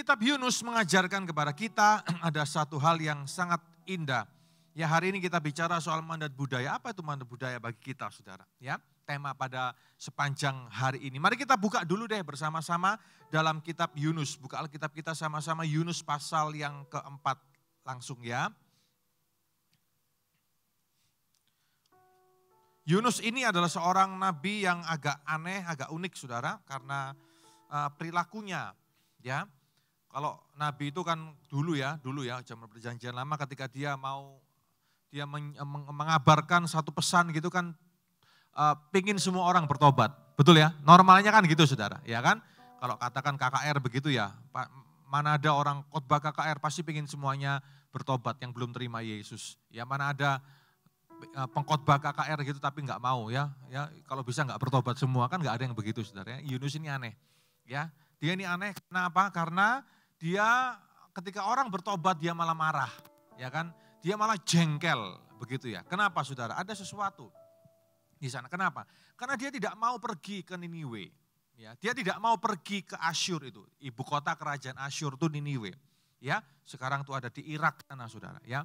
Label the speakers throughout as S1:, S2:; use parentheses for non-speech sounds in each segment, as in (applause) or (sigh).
S1: Kitab Yunus mengajarkan kepada kita (clears throat) ada satu hal yang sangat indah. Ya hari ini kita bicara soal mandat budaya. Apa itu mandat budaya bagi kita saudara? Ya tema pada sepanjang hari ini. Mari kita buka dulu deh bersama-sama dalam kitab Yunus. Buka Alkitab kita sama-sama Yunus pasal yang keempat langsung ya. Yunus ini adalah seorang nabi yang agak aneh, agak unik saudara. Karena uh, perilakunya ya kalau Nabi itu kan dulu ya, dulu ya, zaman perjanjian lama ketika dia mau dia meng, mengabarkan satu pesan gitu kan, uh, pingin semua orang bertobat. Betul ya? Normalnya kan gitu saudara, ya kan? Kalau katakan KKR begitu ya, mana ada orang khotbah KKR pasti pingin semuanya bertobat yang belum terima Yesus. Ya mana ada uh, pengkhotbah KKR gitu tapi nggak mau ya, ya kalau bisa nggak bertobat semua kan nggak ada yang begitu saudara. Ya. Yunus ini aneh, ya dia ini aneh kenapa? Karena dia ketika orang bertobat dia malah marah, ya kan? Dia malah jengkel begitu ya. Kenapa saudara? Ada sesuatu di sana. Kenapa? Karena dia tidak mau pergi ke Niniwe. Ya, dia tidak mau pergi ke Asyur itu, ibu kota kerajaan Asyur itu Niniwe. Ya, sekarang tuh ada di Irak sana saudara. Ya,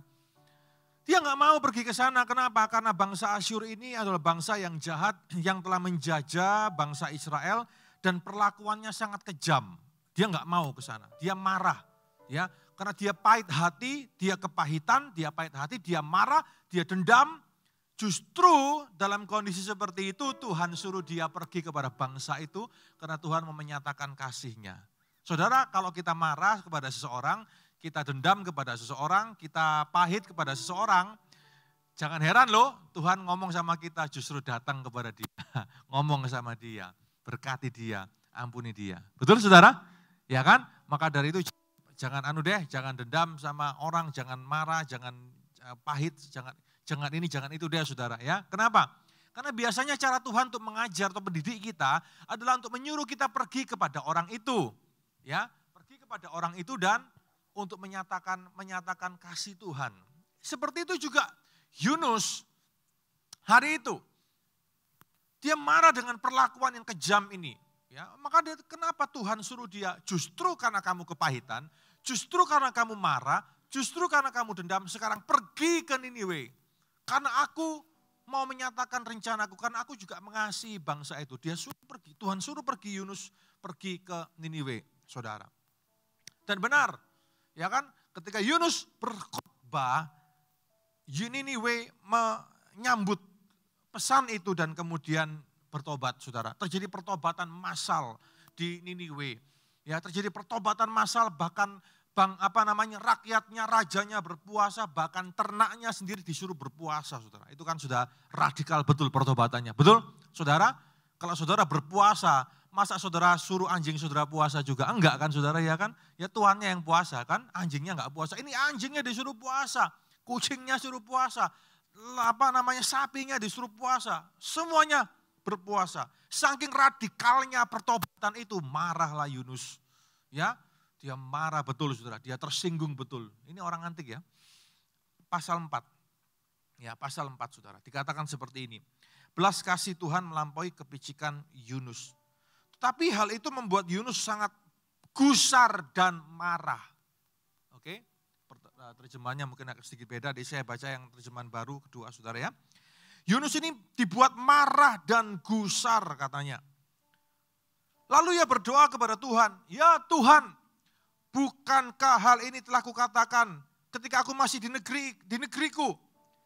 S1: dia nggak mau pergi ke sana. Kenapa? Karena bangsa Asyur ini adalah bangsa yang jahat, yang telah menjajah bangsa Israel dan perlakuannya sangat kejam. Dia nggak mau ke sana, dia marah. Ya, karena dia pahit hati, dia kepahitan, dia pahit hati, dia marah, dia dendam. Justru dalam kondisi seperti itu Tuhan suruh dia pergi kepada bangsa itu karena Tuhan mau menyatakan kasihnya. Saudara kalau kita marah kepada seseorang, kita dendam kepada seseorang, kita pahit kepada seseorang, jangan heran loh Tuhan ngomong sama kita justru datang kepada dia, (laughs) ngomong sama dia, berkati dia, ampuni dia. Betul saudara? Ya kan? Maka dari itu jangan anu deh, jangan dendam sama orang, jangan marah, jangan uh, pahit, jangan jangan ini, jangan itu deh saudara ya. Kenapa? Karena biasanya cara Tuhan untuk mengajar atau mendidik kita adalah untuk menyuruh kita pergi kepada orang itu. Ya, pergi kepada orang itu dan untuk menyatakan menyatakan kasih Tuhan. Seperti itu juga Yunus hari itu. Dia marah dengan perlakuan yang kejam ini. Ya, maka dia, kenapa Tuhan suruh dia justru karena kamu kepahitan, justru karena kamu marah, justru karena kamu dendam, sekarang pergi ke Niniwe. Karena aku mau menyatakan rencanaku, karena aku juga mengasihi bangsa itu. Dia suruh pergi, Tuhan suruh pergi Yunus pergi ke Niniwe, saudara. Dan benar, ya kan, ketika Yunus berkhotbah, Niniwe menyambut pesan itu dan kemudian bertobat saudara. Terjadi pertobatan massal di Niniwe. Ya, terjadi pertobatan massal bahkan bang apa namanya rakyatnya rajanya berpuasa bahkan ternaknya sendiri disuruh berpuasa saudara. Itu kan sudah radikal betul pertobatannya. Betul saudara? Kalau saudara berpuasa masa saudara suruh anjing saudara puasa juga? Enggak kan saudara ya kan? Ya tuannya yang puasa kan anjingnya enggak puasa. Ini anjingnya disuruh puasa kucingnya suruh puasa apa namanya sapinya disuruh puasa. Semuanya berpuasa. Saking radikalnya pertobatan itu marahlah Yunus. Ya, dia marah betul Saudara, dia tersinggung betul. Ini orang antik ya. Pasal 4. Ya, pasal 4 Saudara. Dikatakan seperti ini. Belas kasih Tuhan melampaui kepicikan Yunus. Tetapi hal itu membuat Yunus sangat gusar dan marah. Oke, terjemahannya mungkin agak sedikit beda. Jadi saya baca yang terjemahan baru kedua saudara ya. Yunus ini dibuat marah dan gusar katanya. Lalu ia berdoa kepada Tuhan, ya Tuhan, bukankah hal ini telah kukatakan ketika aku masih di negeri di negeriku?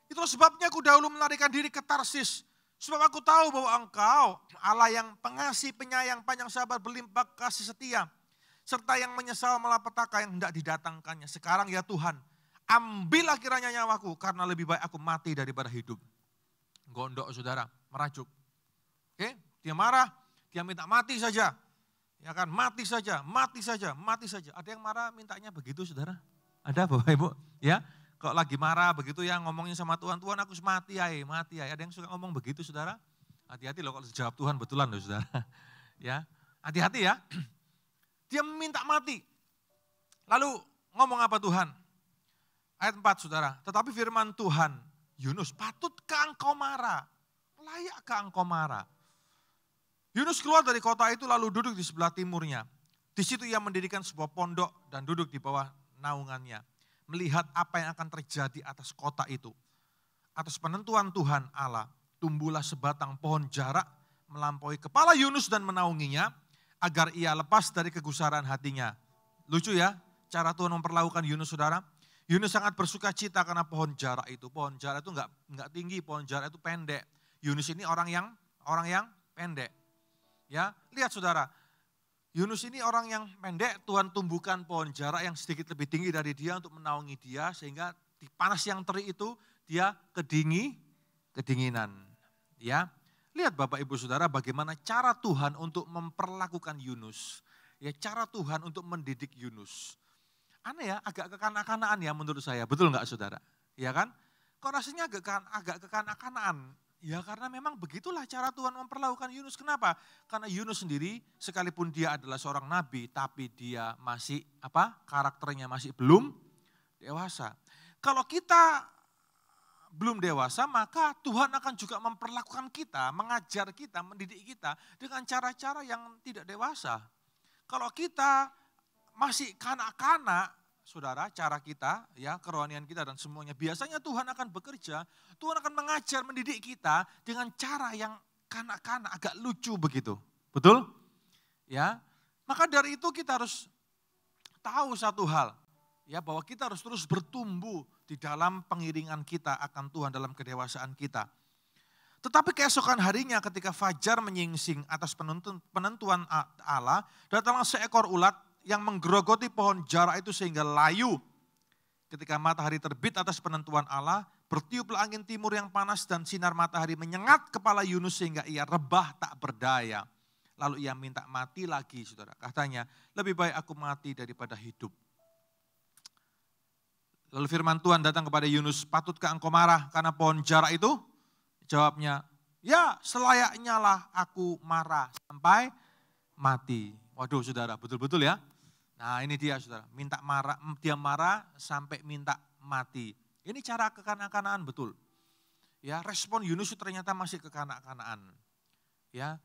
S1: Itu sebabnya aku dahulu melarikan diri ke Tarsis. Sebab aku tahu bahwa engkau Allah yang pengasih, penyayang, panjang sabar, berlimpah kasih setia. Serta yang menyesal malapetaka yang hendak didatangkannya. Sekarang ya Tuhan, ambillah kiranya nyawaku karena lebih baik aku mati daripada hidup gondok saudara, merajuk. Oke, dia marah, dia minta mati saja. Ya kan, mati saja, mati saja, mati saja. Ada yang marah mintanya begitu saudara? Ada Bapak Ibu? Ya, kok lagi marah begitu ya ngomongin sama Tuhan, Tuhan aku mati ya, mati ya. Ada yang suka ngomong begitu saudara? Hati-hati loh kalau jawab Tuhan betulan loh saudara. (laughs) Ya, hati-hati ya. (clears throat) Dia minta mati. Lalu ngomong apa Tuhan? Ayat 4 saudara, tetapi firman Tuhan Yunus, patutkah engkau marah? Layakkah engkau marah? Yunus keluar dari kota itu lalu duduk di sebelah timurnya. Di situ ia mendirikan sebuah pondok dan duduk di bawah naungannya. Melihat apa yang akan terjadi atas kota itu. Atas penentuan Tuhan Allah, tumbuhlah sebatang pohon jarak melampaui kepala Yunus dan menaunginya agar ia lepas dari kegusaran hatinya. Lucu ya, cara Tuhan memperlakukan Yunus saudara. Yunus sangat bersuka cita karena pohon jarak itu. Pohon jarak itu enggak, enggak tinggi, pohon jarak itu pendek. Yunus ini orang yang orang yang pendek. Ya, lihat saudara, Yunus ini orang yang pendek, Tuhan tumbuhkan pohon jarak yang sedikit lebih tinggi dari dia untuk menaungi dia sehingga di panas yang terik itu dia kedingi, kedinginan. Ya, lihat Bapak Ibu Saudara bagaimana cara Tuhan untuk memperlakukan Yunus. Ya, cara Tuhan untuk mendidik Yunus. Aneh ya, agak kekanak-kanaan ya menurut saya, betul nggak Saudara? Ya kan? Kok rasanya agak agak kekanak-kanaan? Ya karena memang begitulah cara Tuhan memperlakukan Yunus. Kenapa? Karena Yunus sendiri sekalipun dia adalah seorang nabi tapi dia masih apa? karakternya masih belum dewasa. Kalau kita belum dewasa maka Tuhan akan juga memperlakukan kita, mengajar kita, mendidik kita dengan cara-cara yang tidak dewasa. Kalau kita masih kanak-kanak, saudara, cara kita, ya kerohanian kita dan semuanya. Biasanya Tuhan akan bekerja, Tuhan akan mengajar, mendidik kita dengan cara yang kanak-kanak, agak lucu begitu. Betul? Ya, maka dari itu kita harus tahu satu hal, ya bahwa kita harus terus bertumbuh di dalam pengiringan kita akan Tuhan dalam kedewasaan kita. Tetapi keesokan harinya ketika Fajar menyingsing atas penentuan Allah, datanglah seekor ulat yang menggerogoti pohon jarak itu sehingga layu. Ketika matahari terbit atas penentuan Allah, bertiuplah angin timur yang panas dan sinar matahari menyengat kepala Yunus sehingga ia rebah tak berdaya. Lalu ia minta mati lagi saudara. Katanya, lebih baik aku mati daripada hidup. Lalu firman Tuhan datang kepada Yunus, patutkah engkau marah karena pohon jarak itu? Jawabnya, ya selayaknya lah aku marah sampai mati. Waduh saudara, betul-betul ya. Nah ini dia saudara, minta marah, dia marah sampai minta mati. Ini cara kekanak-kanakan betul. Ya, respon Yunus ternyata masih kekanak-kanaan. Ya,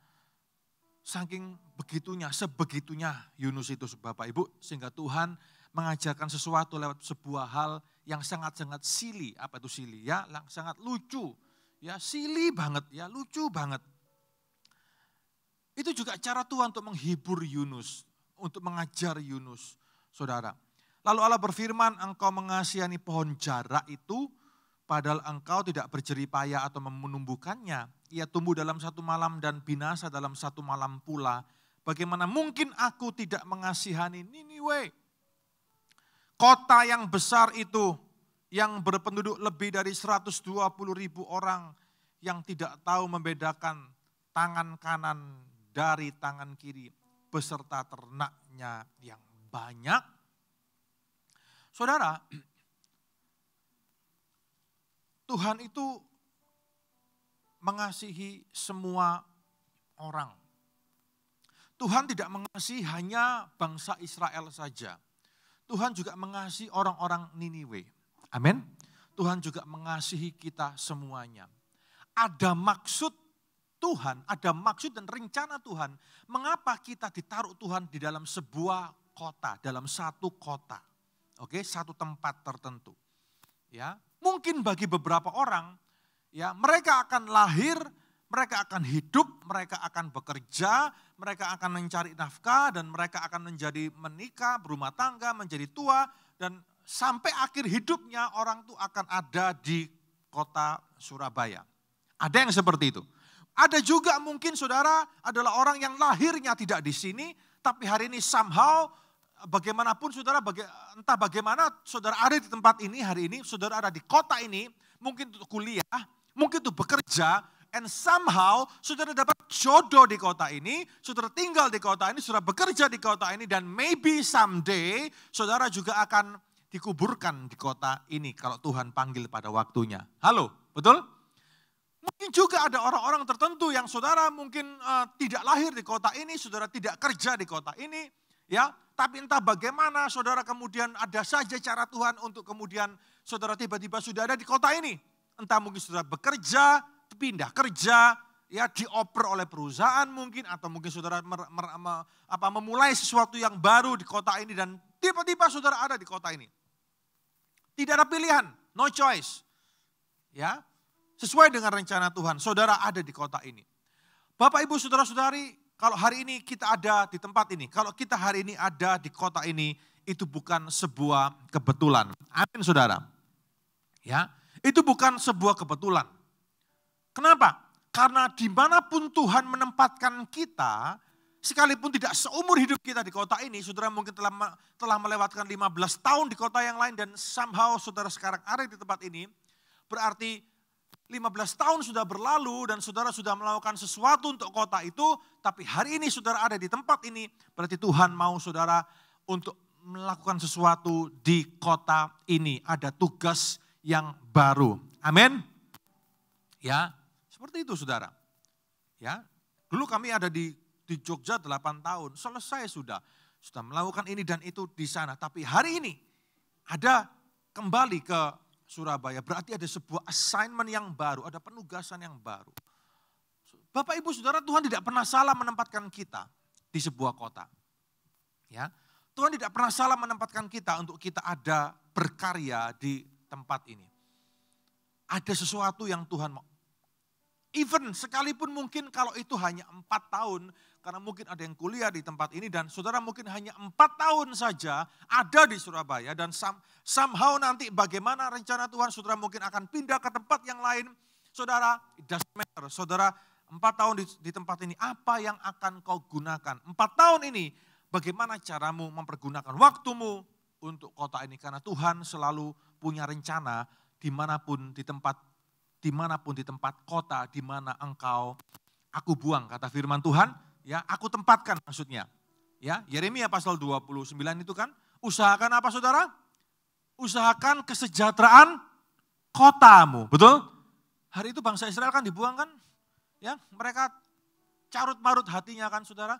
S1: saking begitunya, sebegitunya Yunus itu Bapak Ibu, sehingga Tuhan mengajarkan sesuatu lewat sebuah hal yang sangat-sangat sili. Apa itu sili? Ya, sangat lucu. Ya, sili banget, ya lucu banget. Itu juga cara Tuhan untuk menghibur Yunus, untuk mengajar Yunus, saudara. Lalu Allah berfirman, engkau mengasihani pohon jarak itu, padahal engkau tidak berjerih payah atau menumbuhkannya. Ia tumbuh dalam satu malam dan binasa dalam satu malam pula. Bagaimana mungkin aku tidak mengasihani Niniwe? Kota yang besar itu, yang berpenduduk lebih dari 120 ribu orang, yang tidak tahu membedakan tangan kanan dari tangan kiri beserta ternaknya yang banyak. Saudara, Tuhan itu mengasihi semua orang. Tuhan tidak mengasihi hanya bangsa Israel saja. Tuhan juga mengasihi orang-orang Niniwe. Amin. Tuhan juga mengasihi kita semuanya. Ada maksud Tuhan, ada maksud dan rencana Tuhan. Mengapa kita ditaruh Tuhan di dalam sebuah kota, dalam satu kota. Oke, satu tempat tertentu. Ya, mungkin bagi beberapa orang ya mereka akan lahir, mereka akan hidup, mereka akan bekerja, mereka akan mencari nafkah dan mereka akan menjadi menikah, berumah tangga, menjadi tua dan sampai akhir hidupnya orang itu akan ada di kota Surabaya. Ada yang seperti itu. Ada juga mungkin saudara adalah orang yang lahirnya tidak di sini, tapi hari ini somehow bagaimanapun saudara, baga, entah bagaimana saudara ada di tempat ini hari ini, saudara ada di kota ini, mungkin untuk kuliah, mungkin untuk bekerja, and somehow saudara dapat jodoh di kota ini, saudara tinggal di kota ini, saudara bekerja di kota ini, dan maybe someday saudara juga akan dikuburkan di kota ini kalau Tuhan panggil pada waktunya. Halo, betul? Mungkin juga ada orang-orang tertentu yang saudara mungkin uh, tidak lahir di kota ini, saudara tidak kerja di kota ini, ya. Tapi entah bagaimana saudara kemudian ada saja cara Tuhan untuk kemudian saudara tiba-tiba sudah ada di kota ini. Entah mungkin saudara bekerja, pindah kerja, ya dioper oleh perusahaan mungkin atau mungkin saudara mer, mer, mer, apa, memulai sesuatu yang baru di kota ini dan tiba-tiba saudara ada di kota ini. Tidak ada pilihan, no choice. Ya, sesuai dengan rencana Tuhan, saudara ada di kota ini. Bapak Ibu Saudara-saudari, kalau hari ini kita ada di tempat ini, kalau kita hari ini ada di kota ini, itu bukan sebuah kebetulan. Amin Saudara. Ya, itu bukan sebuah kebetulan. Kenapa? Karena di mana pun Tuhan menempatkan kita, sekalipun tidak seumur hidup kita di kota ini, saudara mungkin telah telah melewatkan 15 tahun di kota yang lain dan somehow saudara sekarang ada di tempat ini, berarti 15 tahun sudah berlalu dan saudara sudah melakukan sesuatu untuk kota itu, tapi hari ini saudara ada di tempat ini, berarti Tuhan mau saudara untuk melakukan sesuatu di kota ini. Ada tugas yang baru. Amin. Ya, seperti itu saudara. Ya, dulu kami ada di di Jogja 8 tahun, selesai sudah. Sudah melakukan ini dan itu di sana. Tapi hari ini ada kembali ke Surabaya. Berarti ada sebuah assignment yang baru, ada penugasan yang baru. Bapak Ibu Saudara, Tuhan tidak pernah salah menempatkan kita di sebuah kota. Ya. Tuhan tidak pernah salah menempatkan kita untuk kita ada berkarya di tempat ini. Ada sesuatu yang Tuhan mau Even sekalipun mungkin kalau itu hanya empat tahun, karena mungkin ada yang kuliah di tempat ini dan saudara mungkin hanya empat tahun saja ada di Surabaya dan somehow nanti bagaimana rencana Tuhan saudara mungkin akan pindah ke tempat yang lain. Saudara, it doesn't matter. Saudara, empat tahun di, di tempat ini, apa yang akan kau gunakan? Empat tahun ini, bagaimana caramu mempergunakan waktumu untuk kota ini? Karena Tuhan selalu punya rencana di mana pun di tempat di mana pun di tempat kota di mana engkau aku buang kata firman Tuhan ya aku tempatkan maksudnya. Ya Yeremia pasal 29 itu kan usahakan apa saudara? Usahakan kesejahteraan kotamu. Betul? Hari itu bangsa Israel kan dibuang kan? Ya mereka carut marut hatinya kan saudara.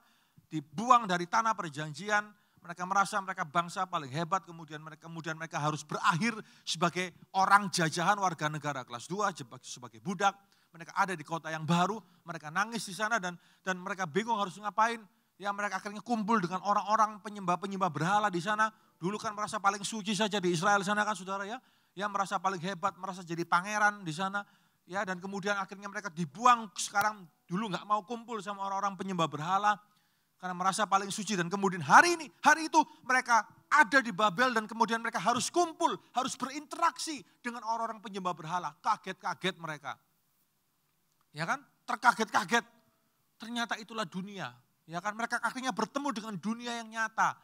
S1: Dibuang dari tanah perjanjian. Mereka merasa mereka bangsa paling hebat, kemudian mereka kemudian mereka harus berakhir sebagai orang jajahan warga negara kelas 2 sebagai budak. Mereka ada di kota yang baru, mereka nangis di sana dan dan mereka bingung harus ngapain. Ya mereka akhirnya kumpul dengan orang-orang penyembah-penyembah berhala di sana. Dulu kan merasa paling suci saja di Israel sana kan saudara ya. Ya merasa paling hebat, merasa jadi pangeran di sana. Ya dan kemudian akhirnya mereka dibuang sekarang dulu nggak mau kumpul sama orang-orang penyembah berhala karena merasa paling suci dan kemudian hari ini, hari itu mereka ada di Babel dan kemudian mereka harus kumpul, harus berinteraksi dengan orang-orang penyembah berhala. Kaget-kaget mereka. Ya kan? Terkaget-kaget. Ternyata itulah dunia. Ya kan? Mereka akhirnya bertemu dengan dunia yang nyata.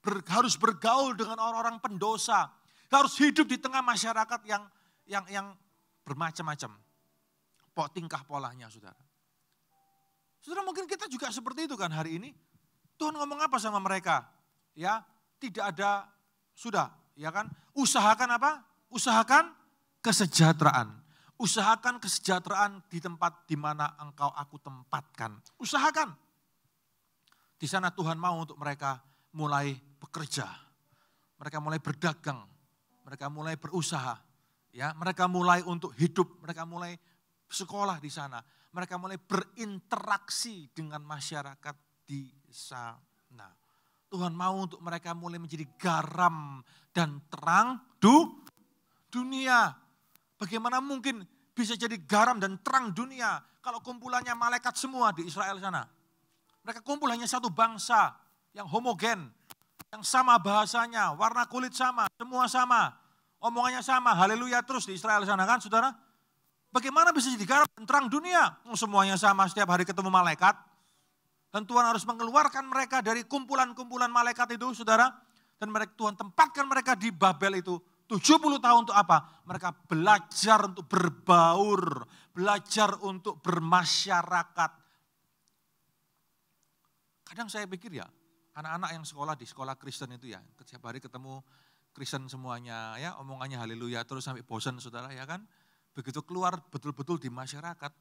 S1: Ber, harus bergaul dengan orang-orang pendosa. Harus hidup di tengah masyarakat yang yang yang bermacam-macam. Pok tingkah polanya, Saudara. Saudara mungkin kita juga seperti itu kan hari ini. Tuhan ngomong apa sama mereka? Ya, tidak ada sudah, ya kan? Usahakan apa? Usahakan kesejahteraan. Usahakan kesejahteraan di tempat di mana engkau aku tempatkan. Usahakan. Di sana Tuhan mau untuk mereka mulai bekerja. Mereka mulai berdagang. Mereka mulai berusaha. Ya, mereka mulai untuk hidup, mereka mulai sekolah di sana mereka mulai berinteraksi dengan masyarakat di sana. Tuhan mau untuk mereka mulai menjadi garam dan terang du, dunia. Bagaimana mungkin bisa jadi garam dan terang dunia kalau kumpulannya malaikat semua di Israel sana. Mereka kumpul hanya satu bangsa yang homogen, yang sama bahasanya, warna kulit sama, semua sama, omongannya sama, haleluya terus di Israel sana kan saudara. Bagaimana bisa jadi garam dan terang dunia? Semuanya sama setiap hari ketemu malaikat. Dan Tuhan harus mengeluarkan mereka dari kumpulan-kumpulan malaikat itu, saudara. Dan mereka, Tuhan tempatkan mereka di Babel itu. 70 tahun untuk apa? Mereka belajar untuk berbaur, belajar untuk bermasyarakat. Kadang saya pikir ya, anak-anak yang sekolah di sekolah Kristen itu ya, setiap hari ketemu Kristen semuanya, ya omongannya haleluya terus sampai bosan saudara ya kan begitu keluar betul-betul di masyarakat,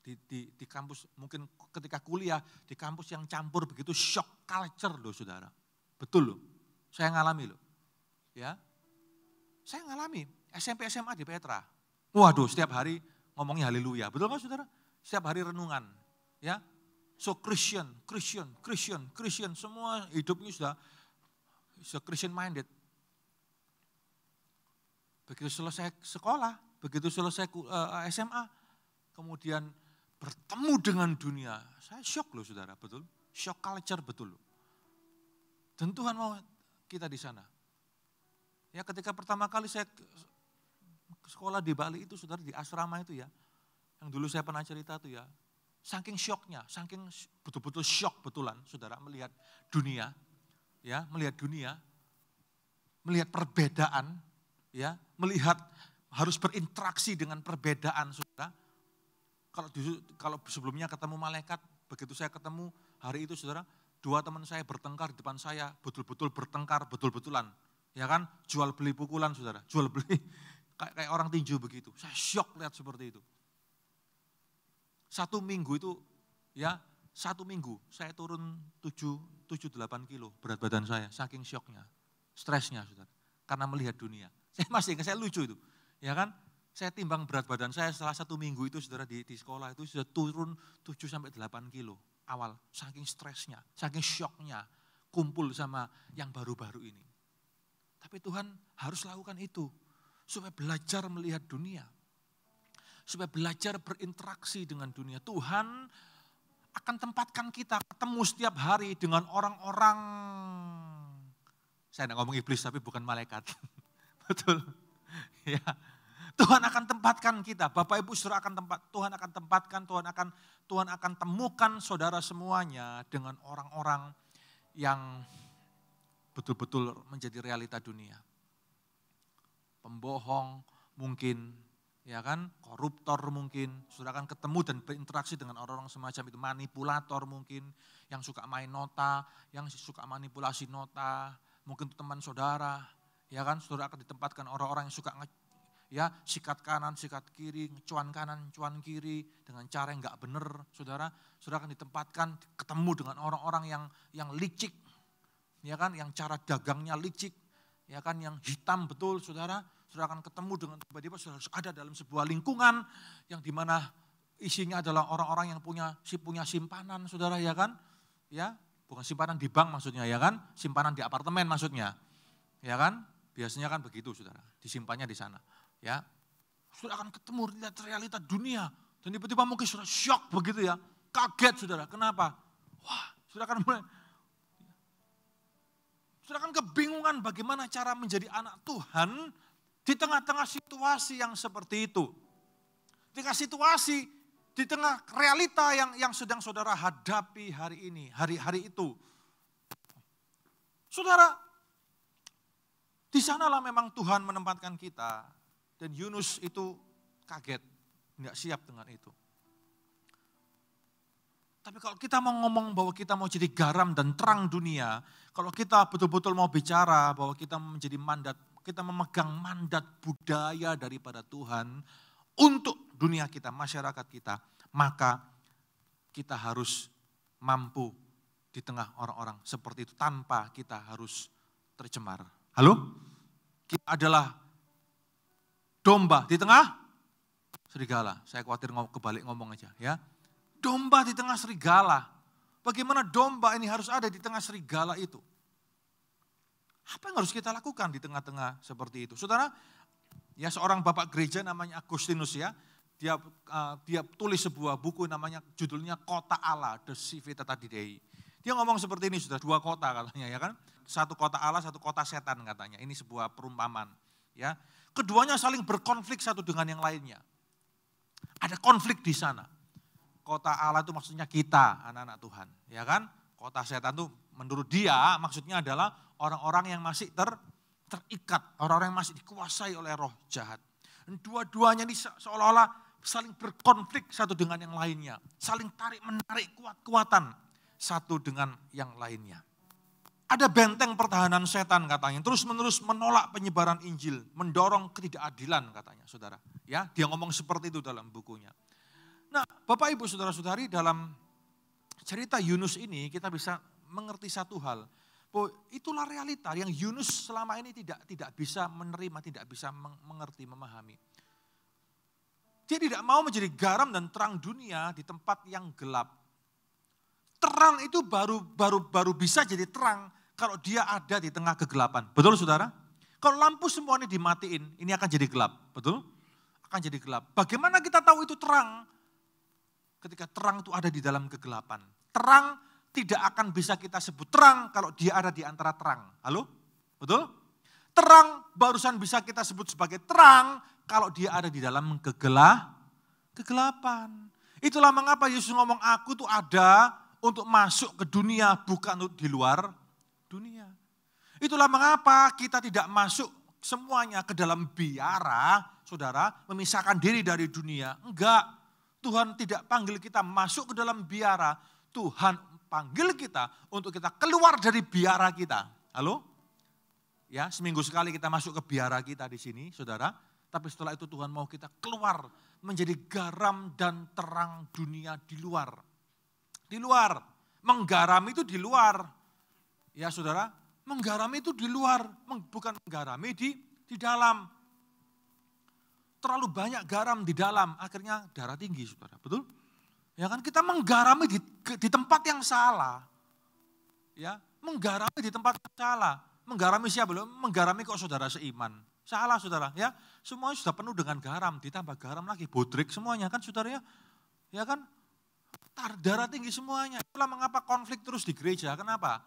S1: di, di, di kampus, mungkin ketika kuliah, di kampus yang campur begitu shock culture loh saudara. Betul loh, saya ngalami loh. Ya, saya ngalami SMP SMA di Petra. Waduh, setiap hari ngomongnya haleluya. Betul kan saudara? setiap hari renungan, ya. So Christian, Christian, Christian, Christian, semua hidupnya sudah sudah Christian minded. Begitu selesai sekolah, begitu selesai eh, SMA, kemudian bertemu dengan dunia. Saya shock loh saudara, betul. Shock culture betul loh. Dan Tuhan mau kita di sana. Ya ketika pertama kali saya sekolah di Bali itu saudara di asrama itu ya. Yang dulu saya pernah cerita tuh ya. Saking shocknya, saking betul-betul shock betulan saudara melihat dunia. Ya, melihat dunia. Melihat perbedaan ya, melihat harus berinteraksi dengan perbedaan, saudara. Kalau kalau sebelumnya ketemu malaikat, begitu saya ketemu hari itu, saudara, dua teman saya bertengkar di depan saya, betul-betul bertengkar, betul-betulan, ya kan? Jual beli pukulan, saudara, jual beli (laughs) kayak, kayak orang tinju begitu. Saya shock lihat seperti itu. Satu minggu itu, ya, satu minggu saya turun 7, 7 8 kilo berat badan saya, saking shocknya, stresnya, saudara, karena melihat dunia. (laughs) Saya masih ingat, saya lucu itu. Ya kan? Saya timbang berat badan saya setelah satu minggu itu saudara di, di sekolah itu sudah turun 7 sampai 8 kilo awal. Saking stresnya, saking shocknya kumpul sama yang baru-baru ini. Tapi Tuhan harus lakukan itu supaya belajar melihat dunia. Supaya belajar berinteraksi dengan dunia. Tuhan akan tempatkan kita ketemu setiap hari dengan orang-orang saya tidak ngomong iblis tapi bukan malaikat. (laughs) Betul. Ya. Tuhan akan tempatkan kita, Bapak Ibu Saudara akan tempat, Tuhan akan tempatkan, Tuhan akan Tuhan akan temukan saudara semuanya dengan orang-orang yang betul-betul menjadi realita dunia. Pembohong mungkin, ya kan, koruptor mungkin, saudara akan ketemu dan berinteraksi dengan orang-orang semacam itu, manipulator mungkin, yang suka main nota, yang suka manipulasi nota, mungkin teman saudara, Ya kan, saudara akan ditempatkan orang-orang yang suka ya sikat kanan, sikat kiri, cuan kanan, cuan kiri dengan cara yang nggak benar, saudara. Saudara akan ditempatkan ketemu dengan orang-orang yang yang licik, ya kan, yang cara dagangnya licik, ya kan, yang hitam betul, saudara. Saudara akan ketemu dengan tiba-tiba saudara harus ada dalam sebuah lingkungan yang di mana isinya adalah orang-orang yang punya si punya simpanan, saudara, ya kan, ya bukan simpanan di bank maksudnya, ya kan, simpanan di apartemen maksudnya, ya kan, Biasanya kan begitu saudara, disimpannya di sana. Ya, Sudah akan ketemu lihat realita dunia. Dan tiba-tiba mungkin sudah shock begitu ya. Kaget saudara, kenapa? Wah, sudah akan mulai sudah akan kebingungan bagaimana cara menjadi anak Tuhan di tengah-tengah situasi yang seperti itu. Di tengah situasi, di tengah realita yang yang sedang saudara hadapi hari ini, hari-hari itu. Saudara, di sanalah memang Tuhan menempatkan kita. Dan Yunus itu kaget, nggak siap dengan itu. Tapi kalau kita mau ngomong bahwa kita mau jadi garam dan terang dunia, kalau kita betul-betul mau bicara bahwa kita menjadi mandat, kita memegang mandat budaya daripada Tuhan untuk dunia kita, masyarakat kita, maka kita harus mampu di tengah orang-orang seperti itu tanpa kita harus tercemar. Halo? Kita adalah domba di tengah serigala. Saya khawatir kebalik ngomong aja ya. Domba di tengah serigala. Bagaimana domba ini harus ada di tengah serigala itu? Apa yang harus kita lakukan di tengah-tengah seperti itu? Saudara, ya seorang bapak gereja namanya Agustinus ya, dia uh, dia tulis sebuah buku namanya judulnya Kota Allah, The Civita Dei. Dia ngomong seperti ini sudah dua kota katanya ya kan. Satu kota Allah, satu kota setan katanya. Ini sebuah perumpamaan. Ya, keduanya saling berkonflik satu dengan yang lainnya. Ada konflik di sana. Kota Allah itu maksudnya kita, anak-anak Tuhan, ya kan? Kota setan itu menurut dia maksudnya adalah orang-orang yang masih ter, terikat, orang-orang yang masih dikuasai oleh roh jahat. Dua-duanya ini seolah-olah saling berkonflik satu dengan yang lainnya, saling tarik menarik kuat-kuatan satu dengan yang lainnya. Ada benteng pertahanan setan katanya, terus menerus menolak penyebaran Injil, mendorong ketidakadilan katanya saudara. Ya, dia ngomong seperti itu dalam bukunya. Nah Bapak Ibu Saudara-saudari dalam cerita Yunus ini kita bisa mengerti satu hal. Bahwa itulah realita yang Yunus selama ini tidak tidak bisa menerima, tidak bisa mengerti, memahami. Dia tidak mau menjadi garam dan terang dunia di tempat yang gelap. Terang itu baru baru baru bisa jadi terang kalau dia ada di tengah kegelapan. Betul saudara? Kalau lampu semua ini dimatiin, ini akan jadi gelap. Betul? Akan jadi gelap. Bagaimana kita tahu itu terang? Ketika terang itu ada di dalam kegelapan. Terang tidak akan bisa kita sebut terang kalau dia ada di antara terang. Halo? Betul? Terang barusan bisa kita sebut sebagai terang kalau dia ada di dalam kegelah, kegelapan. Itulah mengapa Yesus ngomong aku tuh ada untuk masuk ke dunia bukan untuk di luar dunia. Itulah mengapa kita tidak masuk semuanya ke dalam biara, saudara, memisahkan diri dari dunia. Enggak, Tuhan tidak panggil kita masuk ke dalam biara. Tuhan panggil kita untuk kita keluar dari biara kita. Halo? Ya, seminggu sekali kita masuk ke biara kita di sini, saudara. Tapi setelah itu Tuhan mau kita keluar menjadi garam dan terang dunia di luar. Di luar. Menggarami itu di luar. Ya saudara, menggarami itu di luar, bukan menggarami di di dalam. Terlalu banyak garam di dalam, akhirnya darah tinggi, saudara. Betul? Ya kan kita menggarami di, di tempat yang salah. Ya, menggarami di tempat yang salah. Menggarami siapa belum? Menggarami kok saudara seiman. Salah saudara, ya. Semuanya sudah penuh dengan garam, ditambah garam lagi, bodrik semuanya kan saudara ya. Ya kan? Darah tinggi semuanya. Itulah mengapa konflik terus di gereja. Kenapa?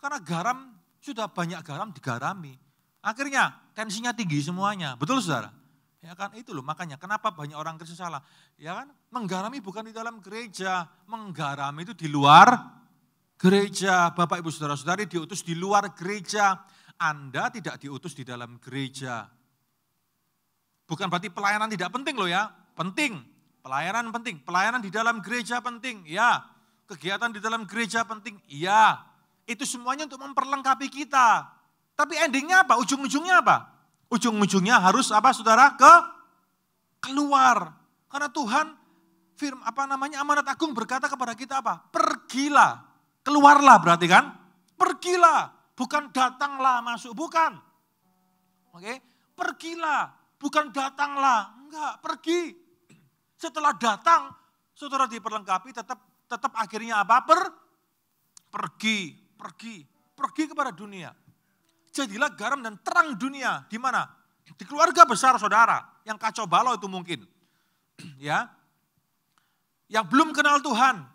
S1: Karena garam, sudah banyak garam digarami. Akhirnya tensinya tinggi semuanya. Betul saudara? Ya kan itu loh makanya kenapa banyak orang Kristen salah. Ya kan menggarami bukan di dalam gereja. Menggarami itu di luar gereja. Bapak ibu saudara saudari diutus di luar gereja. Anda tidak diutus di dalam gereja. Bukan berarti pelayanan tidak penting loh ya. Penting. Pelayanan penting. Pelayanan di dalam gereja penting. Ya. Kegiatan di dalam gereja penting. Iya. Itu semuanya untuk memperlengkapi kita. Tapi endingnya apa? Ujung-ujungnya apa? Ujung-ujungnya harus apa saudara? Ke keluar. Karena Tuhan firm apa namanya amanat agung berkata kepada kita apa? Pergilah. Keluarlah berarti kan? Pergilah. Bukan datanglah masuk, bukan. Oke, pergilah. Bukan datanglah, enggak, pergi. Setelah datang, saudara diperlengkapi tetap tetap akhirnya apa? Per, pergi pergi, pergi kepada dunia. Jadilah garam dan terang dunia. Di mana? Di keluarga besar saudara, yang kacau balau itu mungkin. (clears throat) ya, Yang belum kenal Tuhan.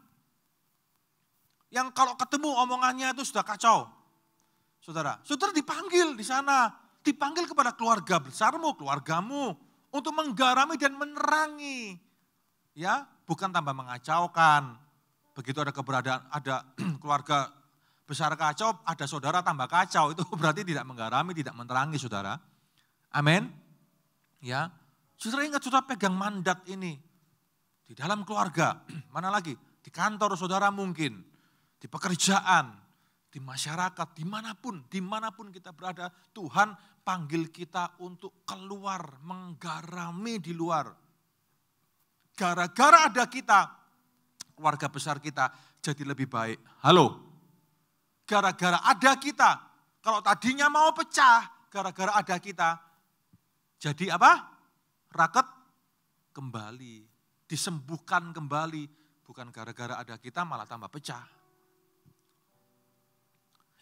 S1: Yang kalau ketemu omongannya itu sudah kacau. Saudara, saudara dipanggil di sana. Dipanggil kepada keluarga besarmu, keluargamu. Untuk menggarami dan menerangi. Ya, bukan tambah mengacaukan. Begitu ada keberadaan, ada (clears throat) keluarga besar kacau, ada saudara tambah kacau. Itu (laughs) berarti tidak menggarami, tidak menerangi saudara. Amin. Ya, saudara ingat saudara pegang mandat ini. Di dalam keluarga, (clears throat) mana lagi? Di kantor saudara mungkin, di pekerjaan, di masyarakat, di mana pun, di mana pun kita berada, Tuhan panggil kita untuk keluar, menggarami di luar. Gara-gara ada kita, keluarga besar kita jadi lebih baik. Halo, gara-gara ada kita. Kalau tadinya mau pecah, gara-gara ada kita. Jadi apa? Raket kembali, disembuhkan kembali. Bukan gara-gara ada kita malah tambah pecah.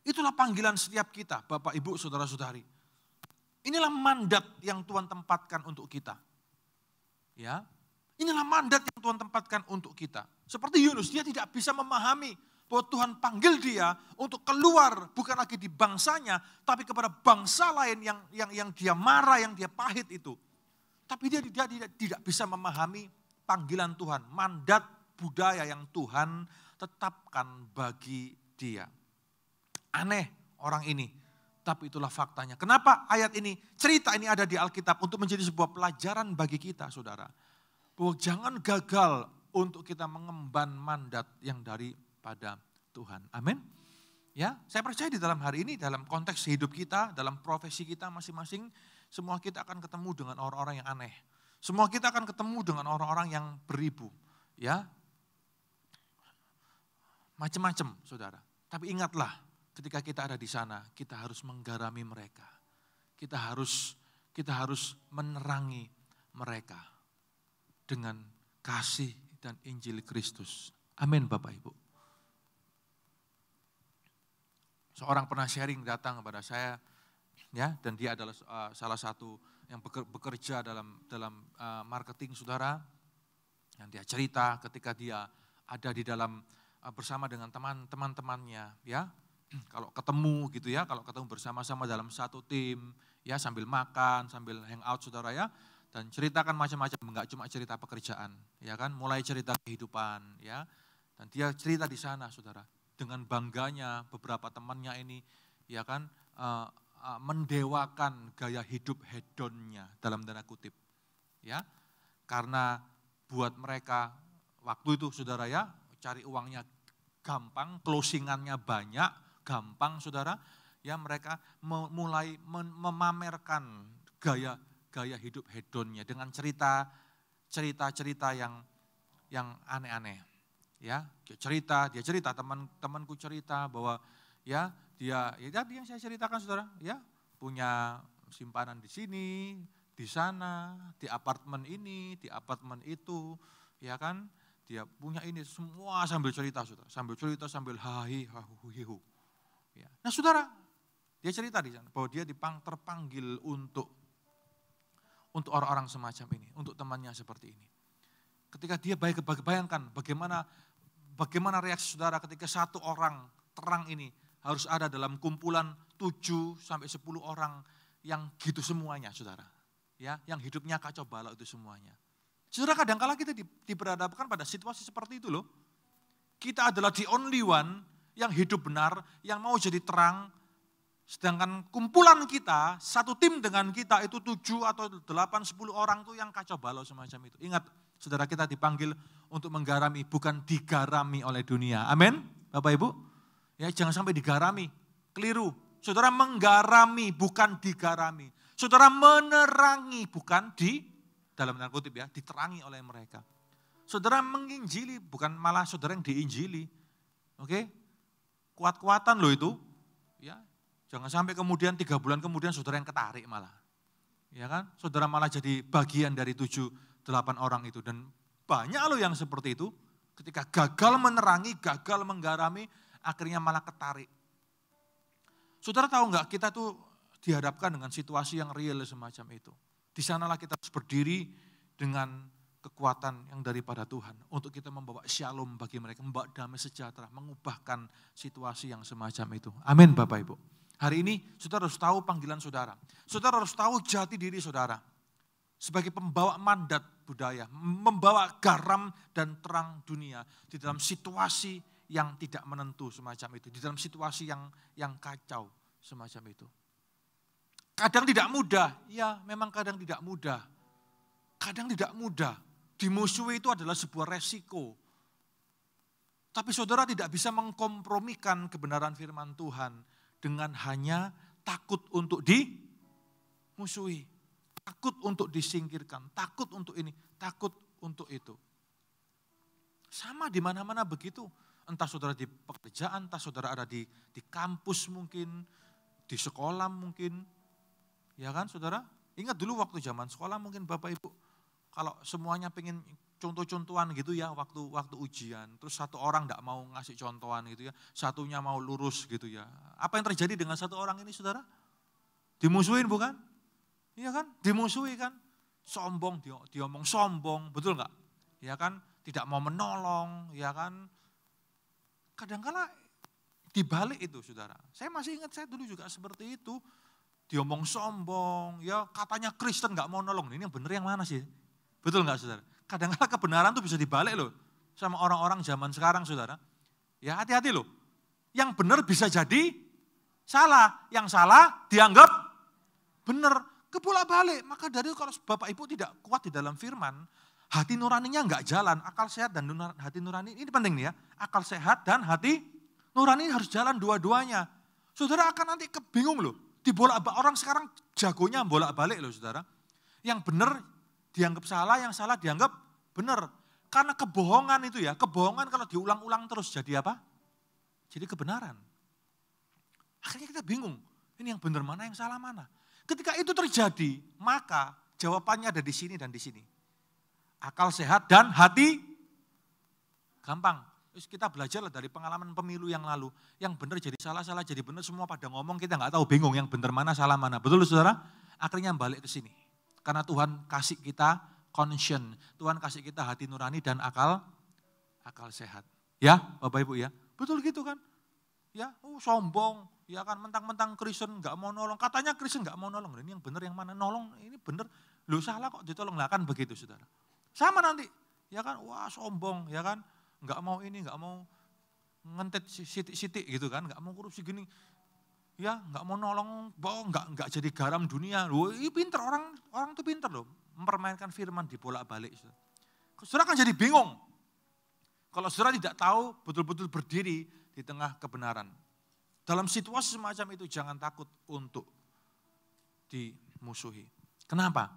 S1: Itulah panggilan setiap kita, Bapak, Ibu, Saudara-saudari. Inilah mandat yang Tuhan tempatkan untuk kita. Ya, inilah mandat yang Tuhan tempatkan untuk kita. Seperti Yunus, dia tidak bisa memahami bahwa Tuhan panggil dia untuk keluar bukan lagi di bangsanya, tapi kepada bangsa lain yang yang yang dia marah, yang dia pahit itu. Tapi dia tidak tidak, tidak bisa memahami panggilan Tuhan, mandat budaya yang Tuhan tetapkan bagi dia. Aneh orang ini, tapi itulah faktanya. Kenapa ayat ini, cerita ini ada di Alkitab untuk menjadi sebuah pelajaran bagi kita, saudara. Bahwa jangan gagal untuk kita mengemban mandat yang dari pada Tuhan. Amin. Ya, saya percaya di dalam hari ini, dalam konteks hidup kita, dalam profesi kita masing-masing, semua kita akan ketemu dengan orang-orang yang aneh. Semua kita akan ketemu dengan orang-orang yang beribu. Ya, macam-macam saudara. Tapi ingatlah, ketika kita ada di sana, kita harus menggarami mereka. Kita harus kita harus menerangi mereka. dengan kasih dan Injil Kristus. Amin Bapak Ibu. Seorang pernah sharing datang kepada saya, ya, dan dia adalah uh, salah satu yang bekerja dalam dalam uh, marketing saudara. Yang dia cerita ketika dia ada di dalam uh, bersama dengan teman-teman-temannya, ya, (clears throat) kalau ketemu gitu ya, kalau ketemu bersama-sama dalam satu tim, ya sambil makan, sambil hangout saudara ya, dan ceritakan macam-macam, enggak cuma cerita pekerjaan, ya kan, mulai cerita kehidupan, ya, dan dia cerita di sana saudara, dengan bangganya beberapa temannya ini ya kan uh, uh, mendewakan gaya hidup hedonnya dalam tanda kutip. Ya. Karena buat mereka waktu itu Saudara ya, cari uangnya gampang, closingannya banyak, gampang Saudara. Ya mereka mulai memamerkan gaya gaya hidup hedonnya dengan cerita cerita-cerita yang yang aneh-aneh ya cerita dia cerita teman temanku cerita bahwa ya dia ya tadi yang saya ceritakan saudara ya punya simpanan di sini di sana di apartemen ini di apartemen itu ya kan? Dia punya ini semua sambil cerita saudara sambil cerita sambil hahi hahu ya. Nah saudara dia cerita di sana bahwa dia dipang terpanggil untuk untuk orang-orang semacam ini untuk temannya seperti ini. Ketika dia baik bayangkan bagaimana Bagaimana reaksi saudara ketika satu orang terang ini harus ada dalam kumpulan tujuh sampai sepuluh orang yang gitu semuanya saudara. Ya, yang hidupnya kacau balau itu semuanya. Saudara kadangkala kita diperhadapkan pada situasi seperti itu loh. Kita adalah the only one yang hidup benar, yang mau jadi terang, sedangkan kumpulan kita, satu tim dengan kita itu tujuh atau delapan, sepuluh orang tuh yang kacau balau semacam itu. Ingat, saudara kita dipanggil untuk menggarami, bukan digarami oleh dunia. Amin, Bapak Ibu. Ya, jangan sampai digarami, keliru. Saudara menggarami, bukan digarami. Saudara menerangi, bukan di dalam tanda kutip ya, diterangi oleh mereka. Saudara menginjili, bukan malah saudara yang diinjili. Oke, kuat-kuatan loh itu. Ya, jangan sampai kemudian tiga bulan kemudian saudara yang ketarik malah. Ya kan, saudara malah jadi bagian dari tujuh delapan orang itu. Dan banyak loh yang seperti itu. Ketika gagal menerangi, gagal menggarami, akhirnya malah ketarik. Saudara tahu nggak kita tuh dihadapkan dengan situasi yang real semacam itu. Di sanalah kita harus berdiri dengan kekuatan yang daripada Tuhan. Untuk kita membawa shalom bagi mereka, membawa damai sejahtera, mengubahkan situasi yang semacam itu. Amin Bapak Ibu. Hari ini saudara harus tahu panggilan saudara. Saudara harus tahu jati diri saudara sebagai pembawa mandat budaya, membawa garam dan terang dunia di dalam situasi yang tidak menentu semacam itu, di dalam situasi yang yang kacau semacam itu. Kadang tidak mudah, ya memang kadang tidak mudah. Kadang tidak mudah. Dimusuhi itu adalah sebuah resiko. Tapi saudara tidak bisa mengkompromikan kebenaran firman Tuhan dengan hanya takut untuk dimusuhi. Takut untuk disingkirkan, takut untuk ini, takut untuk itu. Sama di mana-mana begitu. Entah saudara di pekerjaan, entah saudara ada di, di kampus mungkin, di sekolah mungkin. Ya kan saudara? Ingat dulu waktu zaman sekolah mungkin Bapak Ibu, kalau semuanya pengen contoh-contohan gitu ya waktu waktu ujian, terus satu orang tidak mau ngasih contohan gitu ya, satunya mau lurus gitu ya. Apa yang terjadi dengan satu orang ini saudara? Dimusuhin bukan? Iya kan? Dimusuhi kan? Sombong, dia, dia omong sombong, betul nggak? Ya kan? Tidak mau menolong, ya kan? Kadangkala dibalik itu saudara. Saya masih ingat saya dulu juga seperti itu. Diomong sombong, ya katanya Kristen nggak mau nolong. Ini yang benar yang mana sih? Betul nggak saudara? Kadang-kala kebenaran tuh bisa dibalik loh sama orang-orang zaman sekarang saudara. Ya hati-hati loh. Yang benar bisa jadi salah. Yang salah dianggap benar kebolak balik. Maka dari kalau Bapak Ibu tidak kuat di dalam firman, hati nuraninya enggak jalan. Akal sehat dan hati nurani, ini penting nih ya. Akal sehat dan hati nurani harus jalan dua-duanya. Saudara akan nanti kebingung loh. Dibolak orang sekarang jagonya bolak balik loh saudara. Yang benar dianggap salah, yang salah dianggap benar. Karena kebohongan itu ya, kebohongan kalau diulang-ulang terus jadi apa? Jadi kebenaran. Akhirnya kita bingung, ini yang benar mana, yang salah mana. Ketika itu terjadi, maka jawabannya ada di sini dan di sini. akal sehat dan hati gampang. Terus kita belajar dari pengalaman pemilu yang lalu. Yang benar jadi salah, salah jadi benar, semua pada ngomong kita nggak tahu bingung yang benar mana, salah mana. Betul saudara? Akhirnya balik ke sini. Karena Tuhan kasih kita conscience, Tuhan kasih kita hati nurani dan akal akal sehat. Ya, Bapak Ibu ya. Betul gitu kan? Ya, oh sombong, ya kan mentang-mentang Kristen nggak mau nolong. Katanya Kristen nggak mau nolong. Ini yang benar yang mana? Nolong ini benar. Lu salah kok ditolong. Lah kan begitu saudara. Sama nanti. Ya kan, wah sombong ya kan nggak mau ini, nggak mau ngentet sitik-sitik gitu kan, nggak mau korupsi gini. Ya, nggak mau nolong, bohong, nggak nggak jadi garam dunia. Loh, ini pinter orang orang tuh pinter loh, mempermainkan firman di bolak-balik. Saudara kan jadi bingung. Kalau saudara tidak tahu betul-betul berdiri di tengah kebenaran. Dalam situasi semacam itu jangan takut untuk dimusuhi. Kenapa?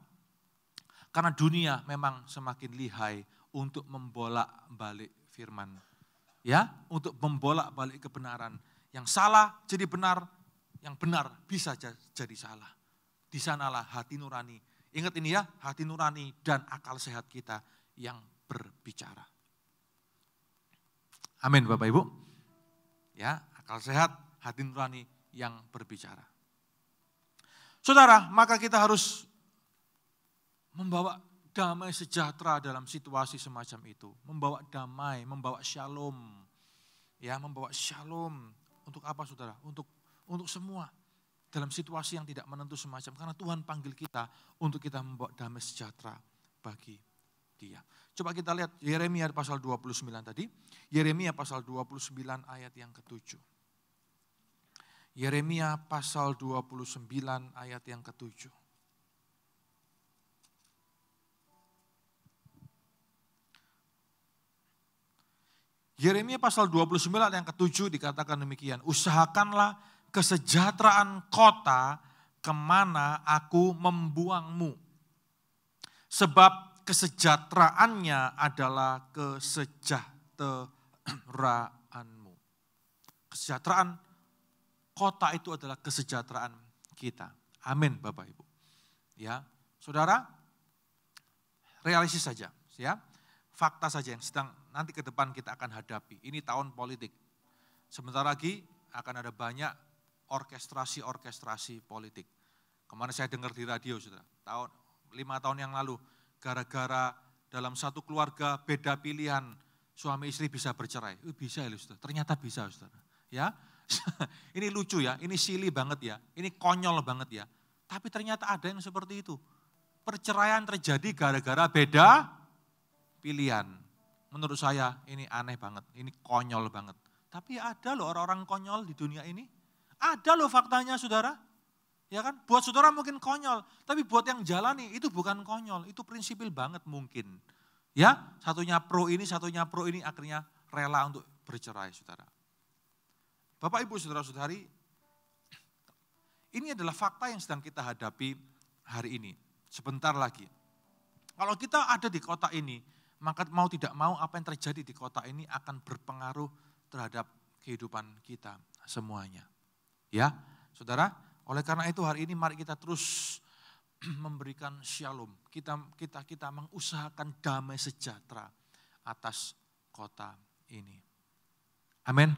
S1: Karena dunia memang semakin lihai untuk membolak-balik firman. Ya, untuk membolak-balik kebenaran. Yang salah jadi benar, yang benar bisa jadi salah. Di sanalah hati nurani. Ingat ini ya, hati nurani dan akal sehat kita yang berbicara. Amin Bapak Ibu. Ya, akal sehat, hati nurani yang berbicara. Saudara, maka kita harus membawa damai sejahtera dalam situasi semacam itu. Membawa damai, membawa shalom. Ya, membawa shalom. Untuk apa saudara? Untuk untuk semua. Dalam situasi yang tidak menentu semacam. Karena Tuhan panggil kita untuk kita membawa damai sejahtera bagi dia. Coba kita lihat Yeremia pasal 29 tadi. Yeremia pasal 29 ayat yang ketujuh. Yeremia pasal 29 ayat yang ketujuh. Yeremia pasal 29 yang ketujuh dikatakan demikian. Usahakanlah kesejahteraan kota ke mana aku membuangmu. Sebab kesejahteraannya adalah kesejahteraanmu. Kesejahteraan kota itu adalah kesejahteraan kita. Amin Bapak Ibu. Ya, Saudara, realistis saja ya fakta saja yang sedang nanti ke depan kita akan hadapi. Ini tahun politik. Sebentar lagi akan ada banyak orkestrasi-orkestrasi politik. Kemarin saya dengar di radio, sudah tahun lima tahun yang lalu, gara-gara dalam satu keluarga beda pilihan, suami istri bisa bercerai. Bisa ya. Ternyata bisa, saudara. Ya, (laughs) ini lucu ya, ini silly banget ya, ini konyol banget ya. Tapi ternyata ada yang seperti itu. Perceraian terjadi gara-gara beda pilihan. Menurut saya ini aneh banget, ini konyol banget. Tapi ada loh orang-orang konyol di dunia ini. Ada loh faktanya saudara. Ya kan, buat saudara mungkin konyol, tapi buat yang jalani itu bukan konyol, itu prinsipil banget mungkin. Ya, satunya pro ini, satunya pro ini akhirnya rela untuk bercerai saudara. Bapak Ibu saudara-saudari, ini adalah fakta yang sedang kita hadapi hari ini. Sebentar lagi. Kalau kita ada di kota ini, maka mau tidak mau apa yang terjadi di kota ini akan berpengaruh terhadap kehidupan kita semuanya. Ya, saudara, oleh karena itu hari ini mari kita terus (clears throat) memberikan shalom. Kita kita kita mengusahakan damai sejahtera atas kota ini. Amin.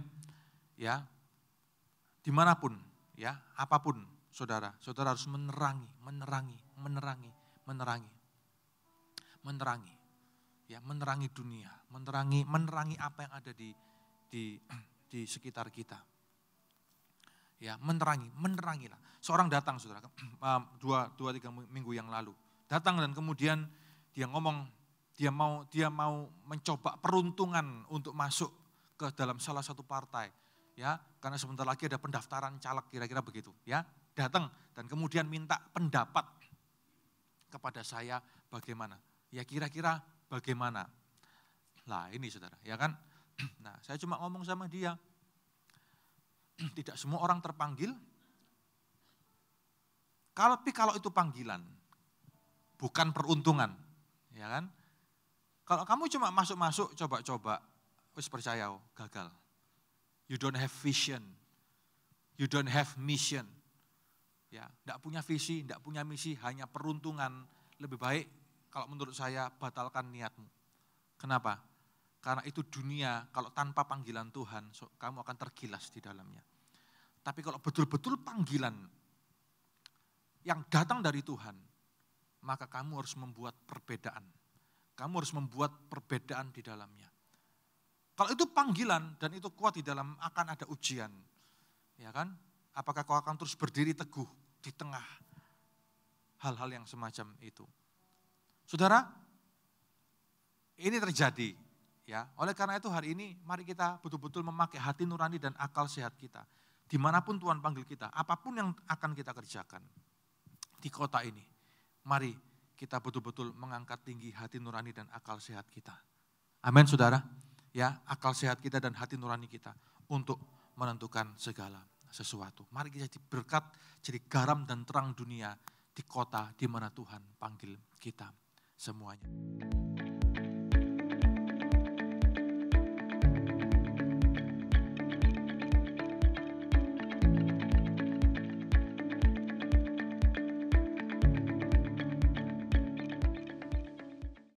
S1: Ya, di mana pun, ya, apa pun, saudara, saudara harus menerangi, menerangi, menerangi, menerangi, menerangi ya menerangi dunia, menerangi menerangi apa yang ada di di (clears throat) di sekitar kita. Ya, menerangi, menerangilah. Seorang datang, saudara, (clears throat) dua, dua tiga minggu yang lalu, datang dan kemudian dia ngomong, dia mau dia mau mencoba peruntungan untuk masuk ke dalam salah satu partai, ya, karena sebentar lagi ada pendaftaran caleg kira-kira begitu, ya, datang dan kemudian minta pendapat kepada saya bagaimana. Ya kira-kira bagaimana. Lah ini saudara, ya kan? (clears throat) Nah saya cuma ngomong sama dia, (clears throat) tidak semua orang terpanggil, tapi kalau itu panggilan, bukan peruntungan, ya kan? Kalau kamu cuma masuk-masuk, coba-coba, wis percaya, oh, gagal. You don't have vision, you don't have mission. Ya, tidak punya visi, tidak punya misi, hanya peruntungan. Lebih baik kalau menurut saya batalkan niatmu. Kenapa? Karena itu dunia, kalau tanpa panggilan Tuhan, kamu akan tergilas di dalamnya. Tapi kalau betul-betul panggilan yang datang dari Tuhan, maka kamu harus membuat perbedaan. Kamu harus membuat perbedaan di dalamnya. Kalau itu panggilan dan itu kuat di dalam akan ada ujian. Ya kan? Apakah kau akan terus berdiri teguh di tengah hal-hal yang semacam itu? Saudara, ini terjadi ya. Oleh karena itu hari ini mari kita betul-betul memakai hati nurani dan akal sehat kita. Di mana pun Tuhan panggil kita, apa pun yang akan kita kerjakan di kota ini. Mari kita betul-betul mengangkat tinggi hati nurani dan akal sehat kita. Amin saudara. Ya, akal sehat kita dan hati nurani kita untuk menentukan segala sesuatu. Mari kita jadi berkat, jadi garam dan terang dunia di kota di mana Tuhan panggil kita semuanya.